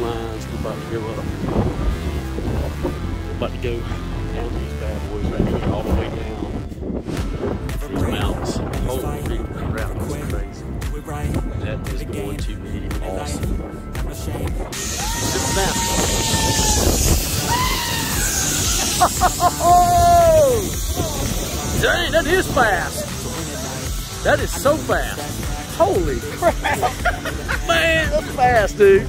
lines. We're about to go up. We're about to go down these bad boys right here, all the way down these mountains. Holy crap, this is crazy. That is going to be awesome. Oh! Dang, that is fast. That is so fast. Holy crap. Man, that's fast, dude.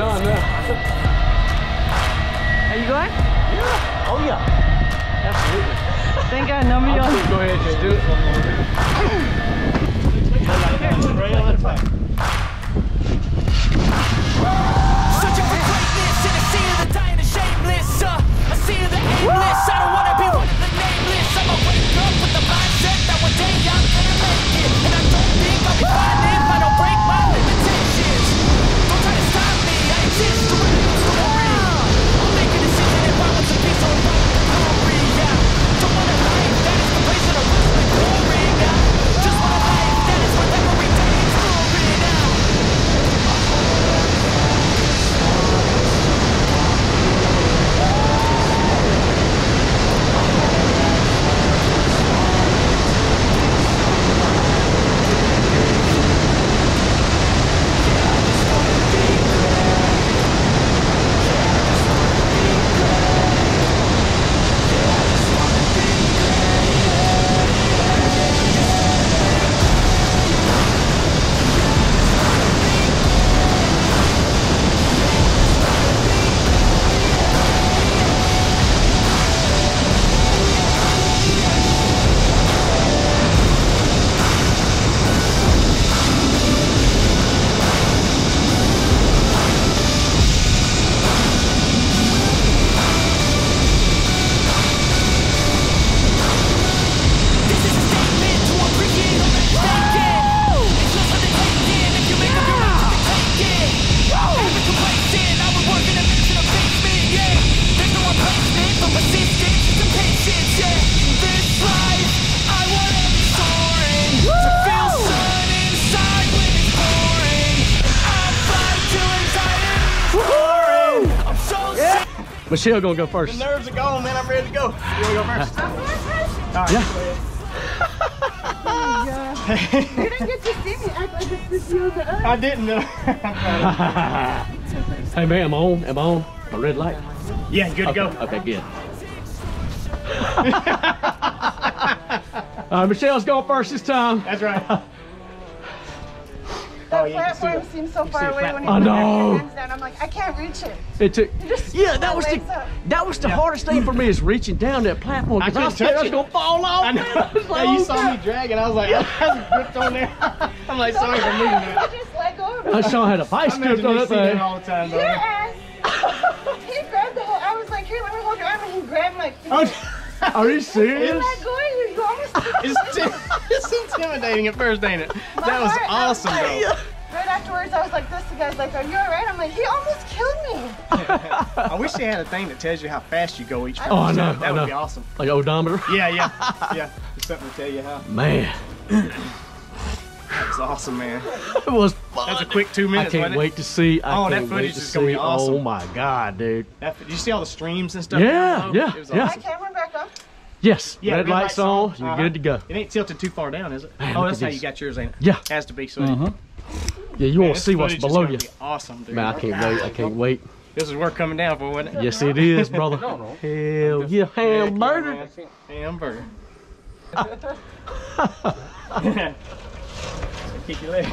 almost done now. Are you going? Yeah. Oh yeah. Absolutely. Thank God I'm else. go ahead just do it. Michelle gonna go first. The Nerves are gone, man. I'm ready to go. You wanna go first? I'm going first. Yeah. You didn't get to see me act like it's just you the other. I didn't hey man, am I on? Am I on? A red light? yeah, good to go. Okay, good. uh, Michelle's going first this time. That's right. That Oh, yeah, see platform the- seems so far see away when you platform. put I know. your hands down. I'm like, I can't reach it. It took. Yeah, that was the up. that was the hardest thing for me is reaching down that platform I because I, was couldn't scared I was touch it. gonna fall off. I know. man. I was like, yeah, you oh, saw God. me dragging. I was like, I was gripped on there. I'm like, sorry for moving I that. just let go of I it. saw had a vice I grip imagine on you that see that thing. all the time, Your ass. he grabbed the whole. I was like, here, let me hold your arm, and he grabbed my. feet. Are you You're serious? not going. You you almost. it's, ti- intimidating at first, ain't it? My That was heart, I was awesome, like- though. Right afterwards, I was like, this. The guy's like, are you alright? I'm like, he almost killed me. I wish they had a thing that tells you how fast you go each time. Oh, I know, That I would know. be awesome. Like odometer. Yeah, yeah, yeah. Just something to tell you how. Man, That was awesome, man. it was fun. That's a quick two minutes. I minutes. can't wasn't it? wait to see. I Oh, that can't footage wait to is gonna be see. awesome. Oh my god, dude. That, did you see all the streams and stuff? Yeah, down below? yeah, It was yeah. My awesome. camera back up. Yes, Yeah, red, red lights light's on. on. You're Uh-huh. good to go. It ain't tilted too far down, is it? Man, oh, that's at how you got yours, ain't it? Yeah, Has to be. So yeah. You Man, won't see what's below you. be Awesome, dude. Man, I can't wait. I can't wait. This is worth coming down for, wasn't it? Yes, it is, brother. Hell yeah, hamburger. Hamburger. kick your leg.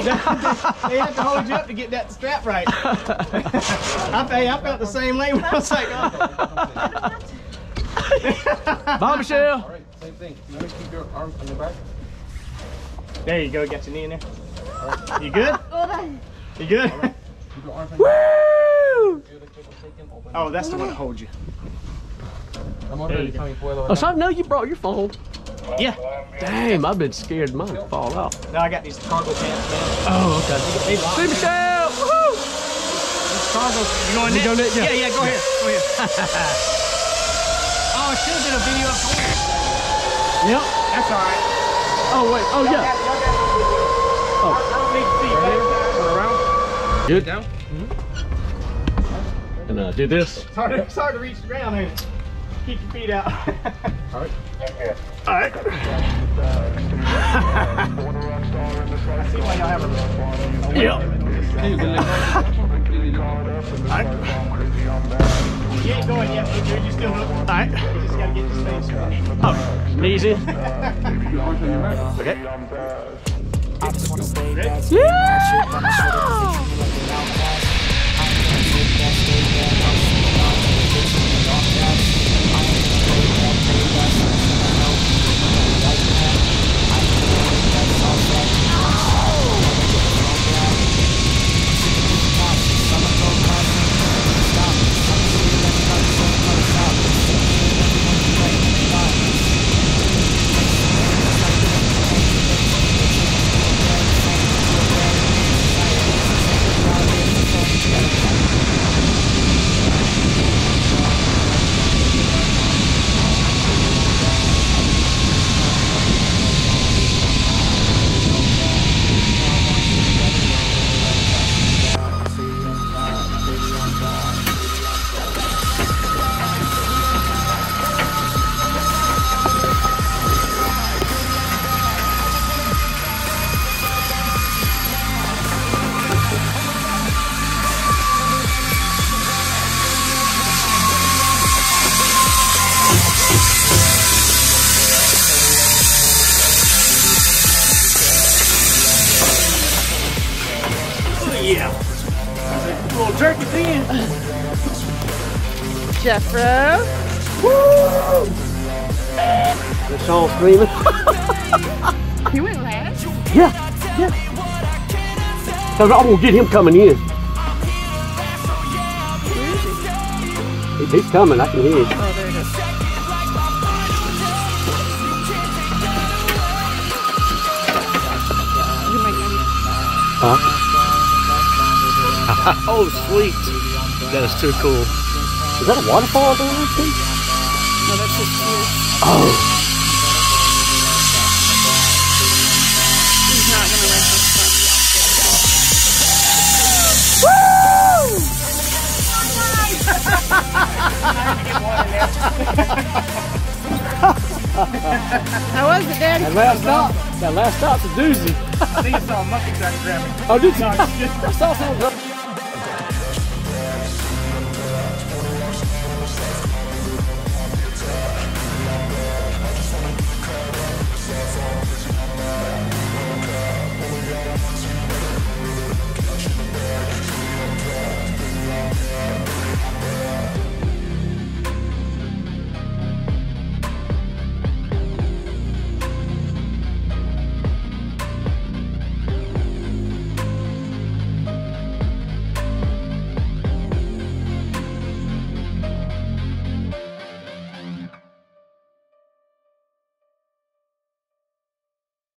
they have to hold you up to get that strap right. I, hey, I felt the same way when I was like, oh. Bye, Michelle. All right, same thing. You want to keep your arm on the back? There you go, got your knee in there. You good? Hold on. You good? Keep your arm on Woo! The cable taken, open. Oh, that's the one that holds you. Estamos there you go. revisando puedo, Oh, so I know you brought your phone. Yeah. Damn, I've been scared mine would fall out. Now I got these cargo pants. Oh, okay. See Michelle! Woo! These cargo. You going You next? go next, yeah. yeah, yeah, go ahead. Go ahead. oh, I should have did a video of Yep. That's all right. Oh, wait. Oh, yeah. got it, y'all got it. Oh. I don't need to see you. Turn around. Good. Down. And uh, do this. It's hard, it's hard to reach the ground, it? Keep your feet out. All right. All right. I see y'all a. a Yeah. You. You ain't going yet, Luke. You're still hooked. All right. You just gotta get this thing. Oh, easy. Okay. I just wanna stay back. Little turkey in. Jeffro. Is Sean screaming? He went last. Yeah, yeah. Cause I'm gonna get him coming in. He- He's coming, I can hear him. Oh, there it is. You might get Huh? oh, sweet. That is too cool. Is that a waterfall down there, too? No, that's just cute. Oh. He's not gonna let this stuff. How was it, Daddy? That last stop, that last stop's a doozy. I think it's all monkey track grabbing. Oh, did you? No, I saw someone.